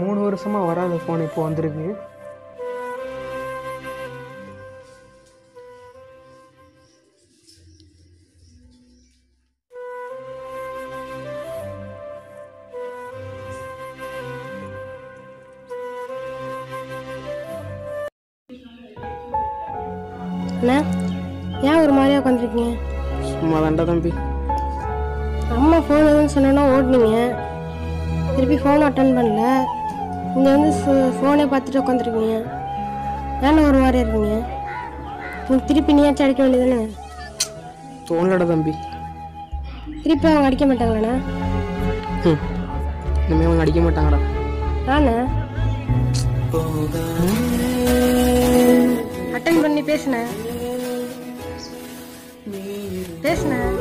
மூணு வருஷமா வராத ஃபோன் இப்போ வந்திருக்கு. அண்ணா ஏன் ஒரு மாதிரியா உட்காந்துருக்கீங்க? சும்மா தாண்டா தம்பி. அம்மா ஃபோன் எதுவும் சொன்னோன்னா ஓடுனீங்க. திருப்பி ஃபோன் அட்டன் பண்ணல. இங்கே வந்து ஃபோனே பார்த்துட்டு உட்காந்துருக்கீங்க ஏன்னா ஒரு மாதிரியா இருக்கீங்க? உங்களுக்கு திருப்பி நீயாச்சும் அடிக்க வேண்டியதுன்னு தோணலடா தம்பி. திருப்பி அவங்க அடிக்க மாட்டாங்களாண்ணா? ம் இனிமே அவங்க அடிக்க மாட்டாங்கடா. நானே? அட்டன் பண்ணி பேசுனேன். பேசுனேன்.